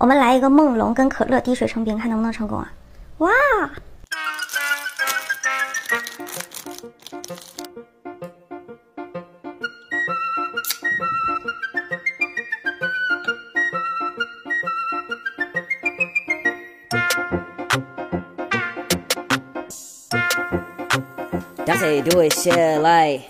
我们来一个梦龙跟可乐滴水成冰，看能不能成功啊！哇！That's a do it shit like.